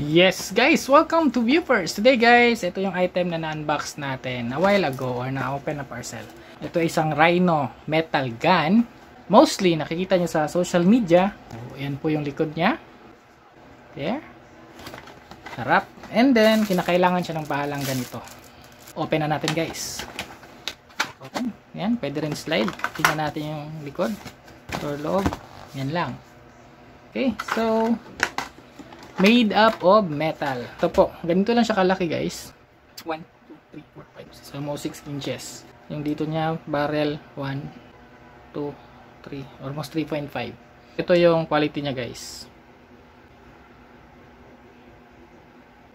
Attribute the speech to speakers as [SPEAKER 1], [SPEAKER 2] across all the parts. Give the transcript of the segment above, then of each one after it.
[SPEAKER 1] Yes guys, welcome to Viewers. Today guys, ito yung item na na-unbox natin a while ago or na-open na parcel. Ito isang Rhino metal gun. Mostly nakikita nyo sa social media. So, yan po yung likod niya. There. Harap. And then, kinakailangan siya ng bahalang ganito. Open na natin guys. Open. Yan, pwede rin slide. Tingnan natin yung likod. Or loob. Yan lang. Okay, so made up of metal. Ito po, ganito lang siya kalaki guys. 1, 2, 3, 4, 5, 6. So, almost 6 inches. Yung dito niya, barrel, 1, 2, 3, almost 3.5. Ito yung quality niya guys.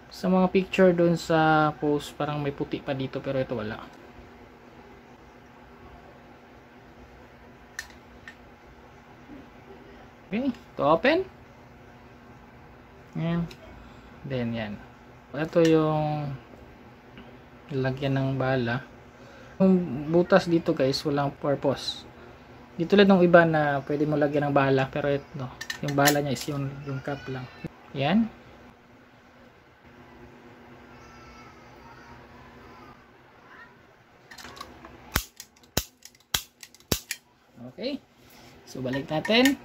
[SPEAKER 1] Sa mga picture dun sa post, parang may puti pa dito pero ito wala. Okay, to open. Yan. Then, yan. Ito yung lagyan ng bala. Yung butas dito guys, walang purpose. Dito lang ng iba na pwede mo lagyan ng bala. Pero ito, yung bala niya is yung, yung cap lang. Yan. Okay. So, balik natin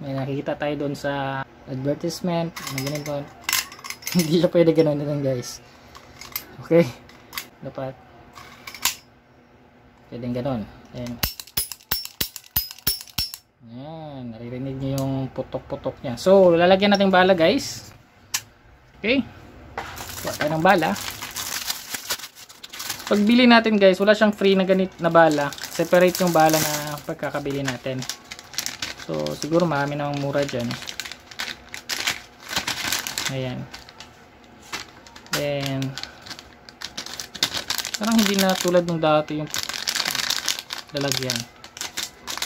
[SPEAKER 1] may nakikita tayo doon sa advertisement. Na ganito hindi siya pwede ganun din guys. Okay. Dapat pwedeng ganun yan yan naririnig niyo yung putok putok niya. So lalagyan natin bala guys. Okay? Kuha tayo ng bala. Pagbili natin guys wala siyang free na ganit na bala. Separate yung bala na pagkakabili natin So, siguro marami namang mura dyan. Ayan. Then, parang hindi na tulad nung dati yung lalagyan.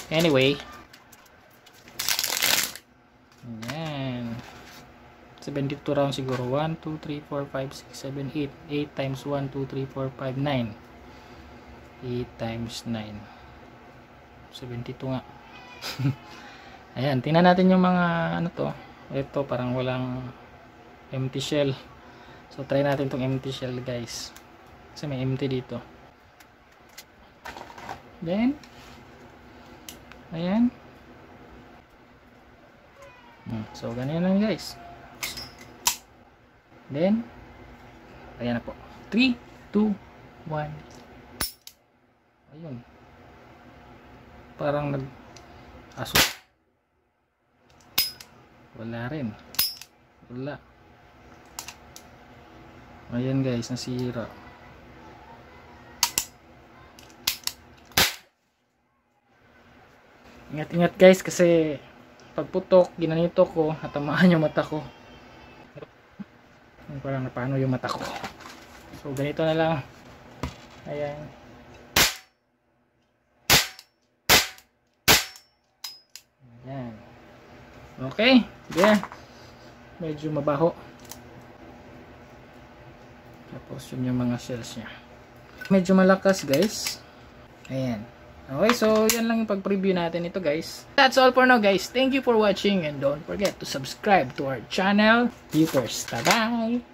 [SPEAKER 1] Anyway, ayan. 72 rounds siguro. 1, 2, 3, 4, 5, 6, 7, 8. 8 times 1, 2, 3, 4, 5, 9. 8 times 9. 72 nga. Ayan, tingnan natin yung mga ano to. Ito parang walang empty shell. So try natin tong empty shell, guys. Kasi may empty dito. Then Ayan. Hmm, so ganyan lang, guys. Then Ayan na po. 3 2 1 Ayun. Parang nag aso wala rin. Wala. Ayan guys nasira. Ingat ingat guys kasi pagputok ginanito ko natamaan yung mata ko. Parang napano yung mata ko. So ganito na lang. Ayan. Ayan Okay. Yeah. Medyo mabaho. Tapos yun yung mga shells niya. Medyo malakas guys. Ayan. Okay, so yan lang yung pag-preview natin ito guys. That's all for now guys. Thank you for watching and don't forget to subscribe to our channel. Viewers, bye-bye!